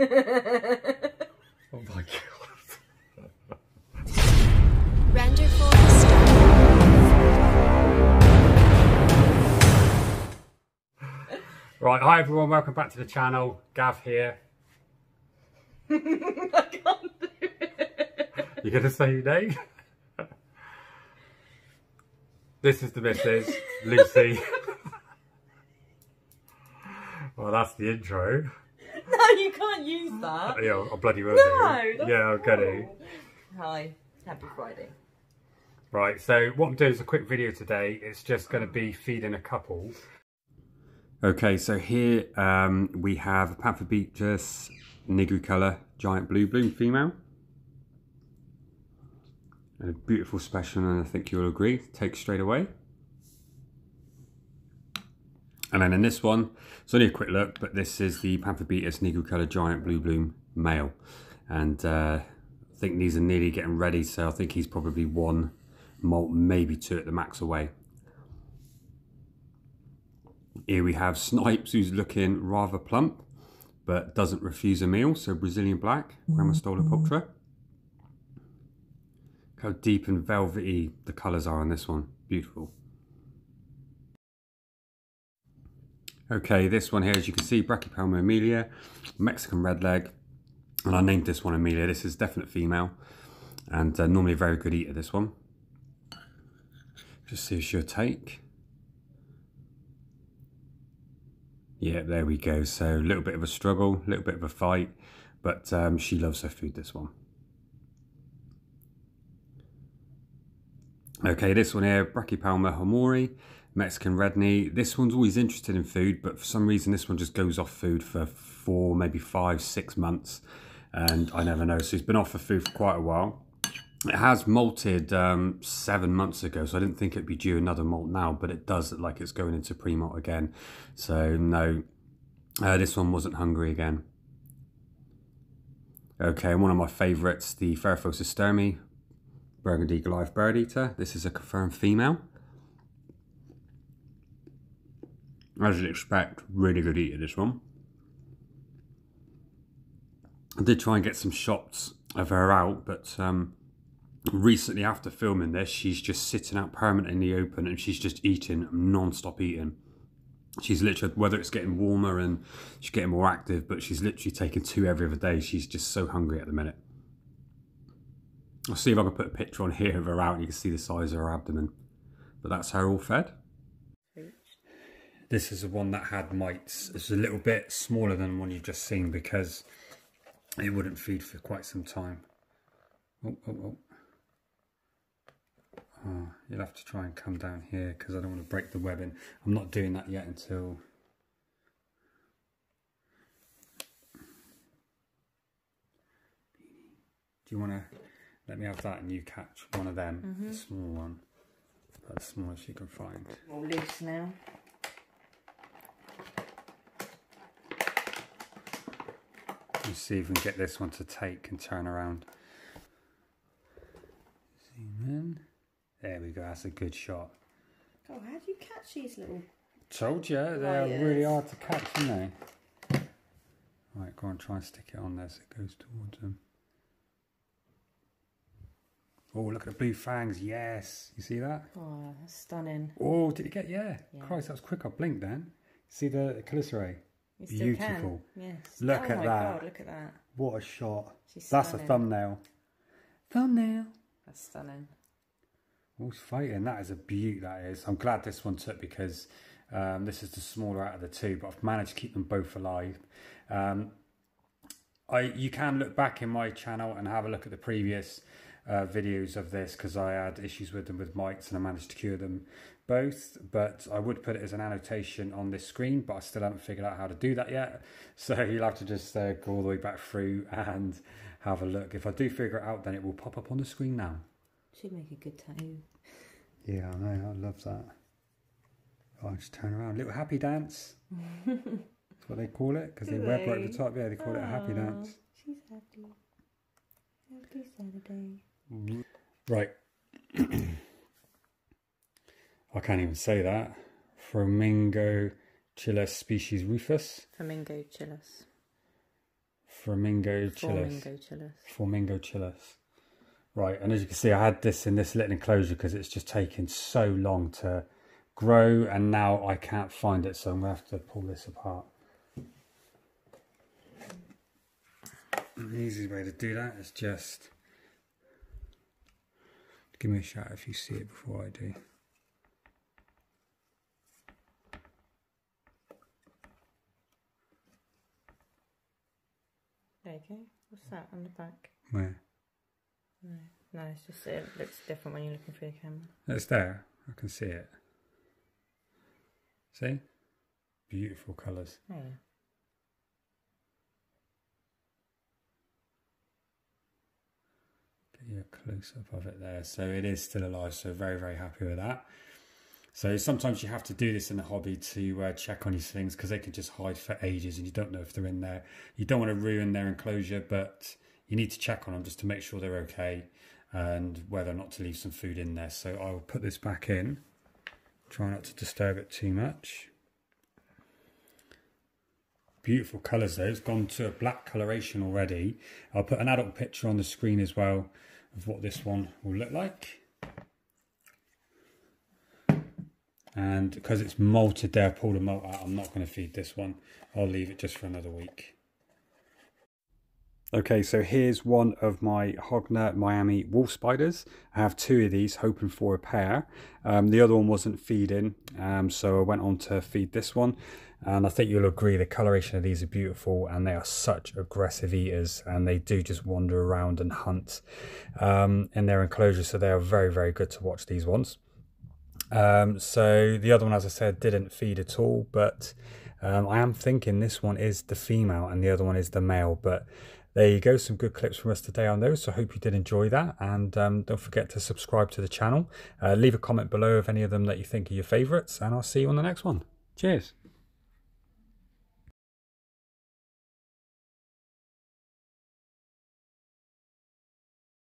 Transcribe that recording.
oh my god. Render full. Right, hi everyone, welcome back to the channel. Gav here. I can't do it. You gonna say your name? this is the missus, Lucy. well, that's the intro. No, you can't use that. Yeah, I bloody will No, do. that's Yeah, I'm gonna. Hi, happy Friday. Right, so what I'm doing is a quick video today. It's just going to be feeding a couple. Okay, so here um, we have a Panther Beatus Negro Colour Giant Blue Bloom female. A beautiful specimen, and I think you'll agree. Takes straight away. And then in this one, it's only a quick look, but this is the Pamphobeteus nigricolor Giant Blue Bloom male. And uh, I think these are nearly getting ready, so I think he's probably one molt, maybe two at the max away. Here we have Snipes, who's looking rather plump, but doesn't refuse a meal. So Brazilian black, Grammostola pulchra. Look How deep and velvety the colours are on this one. Beautiful. Okay, this one here, as you can see, Brachypelma emilia, Mexican red leg, and I named this one Amelia. This is definite female, and uh, normally a very good eater. This one. Just see if she'll take. Yeah, there we go. So a little bit of a struggle, a little bit of a fight, but um, she loves her food. This one. Okay, this one here, Brachypelma hamorii, Mexican red knee. This one's always interested in food, but for some reason this one just goes off food for four, maybe five, six months, and I never know. So he's been off of food for quite a while. It has molted um, seven months ago, so I didn't think it'd be due another molt now, but it does look like it's going into pre-molt again. So no, uh, this one wasn't hungry again. Okay, one of my favourites, the Theraphosa Burgundy Goliath Bird Eater. This is a confirmed female. As you'd expect, really good eater this one. I did try and get some shots of her out, but um, recently after filming this, she's just sitting out permanent in the open and she's just eating, non-stop eating. She's literally, whether it's getting warmer and she's getting more active, but she's literally taking two every other day. She's just so hungry at the minute. I'll see if I can put a picture on here of her out and you can see the size of her abdomen. But that's her all fed. This is the one that had mites. It's a little bit smaller than the one you've just seen because it wouldn't feed for quite some time. Oh, oh, oh. Oh, you'll have to try and come down here because I don't want to break the webbing. I'm not doing that yet until... Do you want to let me have that and you catch one of them, mm-hmm. the small one, about as small as you can find. All loose now. Let's see if we can get this one to take and turn around. Zoom in. There we go, that's a good shot. Oh, how do you catch these little? Told you, they're really hard to catch, aren't they? Right, go on, try and stick it on there so it goes towards them. Oh, look at the blue fangs, yes. You see that? Oh, that's stunning. Oh, did you get, yeah. Yeah. Christ, that was quick, I blinked then. See the chelicerae? You Beautiful. can. Yes. Look oh at my that. God, look at that. What a shot. That's a thumbnail. Thumbnail. That's stunning. Who's fighting? That is a beaut, that is. I'm glad this one took because um, this is the smaller out of the two, but I've managed to keep them both alive. Um, I You can look back in my channel and have a look at the previous uh, videos of this because I had issues with them with mites and I managed to cure them both. But I would put it as an annotation on this screen, but I still haven't figured out how to do that yet. So you'll have to just uh, go all the way back through and have a look. If I do figure it out, then it will pop up on the screen now. Should make a good tattoo. Yeah, I know. I love that. Oh, I just turn around. Little happy dance. That's what they call it because they web right they? the top. Yeah, they call it a happy dance. She's happy. Happy Saturday. Right. I can't even say that. Flamingo chiller species rufus. Phormingochilus. Flamingo chillus. Phormingochilus. Flamingo chillus. Right, and as you can see, I had this in this little enclosure because it's just taken so long to grow, and now I can't find it, so I'm gonna have to pull this apart. An easy way to do that is just give me a shout if you see it before I do. There you go. What's that on the back? Where? No, no, it's just it looks different when you're looking through the camera. It's there. I can see it. See? Beautiful colours. Oh, yeah. A close up of it there. So it is still alive. So very, very happy with that. So sometimes you have to do this in a hobby to uh, check on these things because they can just hide for ages and you don't know if they're in there. You don't want to ruin their enclosure, but you need to check on them just to make sure they're okay and whether or not to leave some food in there. So I will put this back in. Try not to disturb it too much. Beautiful colours though. It's gone to a black coloration already. I'll put an adult picture on the screen as well of what this one will look like. And because it's molted there, I pulled a molt out. I'm not going to feed this one. I'll leave it just for another week. Okay, so here's one of my Hogna Miami wolf spiders. I have two of these, hoping for a pair. Um, the other one wasn't feeding, um, so I went on to feed this one. And I think you'll agree the coloration of these are beautiful and they are such aggressive eaters and they do just wander around and hunt um, in their enclosure. So they are very, very good to watch these ones. Um, so the other one, as I said, didn't feed at all, but um, I am thinking this one is the female and the other one is the male. But there you go, some good clips from us today on those. So I hope you did enjoy that. And um, don't forget to subscribe to the channel. Uh, leave a comment below of any of them that you think are your favourites, and I'll see you on the next one. Cheers.